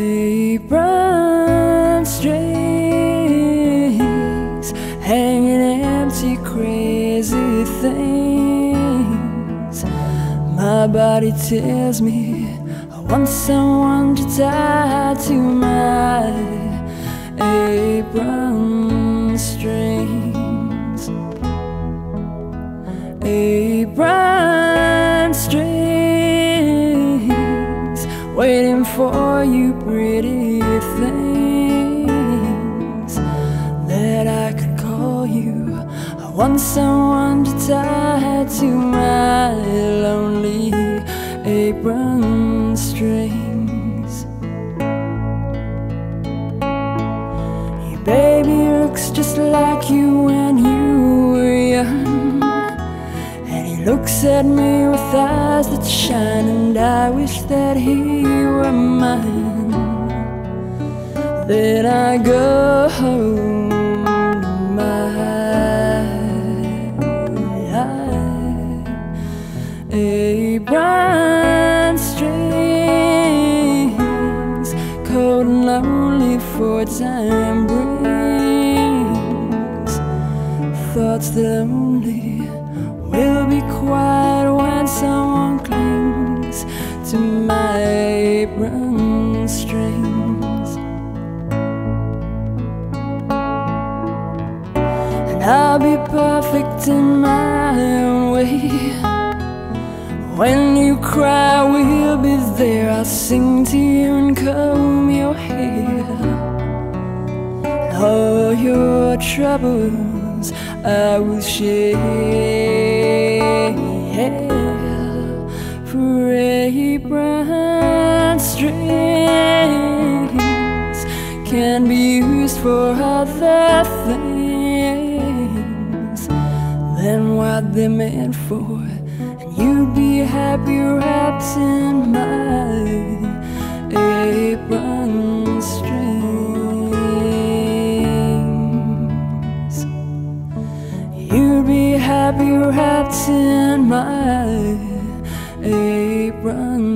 apron strings hanging empty, crazy things. My body tells me I want someone to tie to my apron strings. Apron strings waiting for you, pretty things that I could call you. I want someone to tie to my lonely apron strings. Your baby looks just like you looks at me with eyes that shine, and I wish that he were mine. Then I go home my apron strings, cold and lonely for time brings thoughts that only will be quiet when someone clings to my apron strings. And I'll be perfect in my own way. When you cry, we'll be there. I'll sing to you and comb your hair. All your troubles I will share. For apron strings can be used for other things than what they're meant for. And you'd be happy wrapped in my happy wrapped in my apron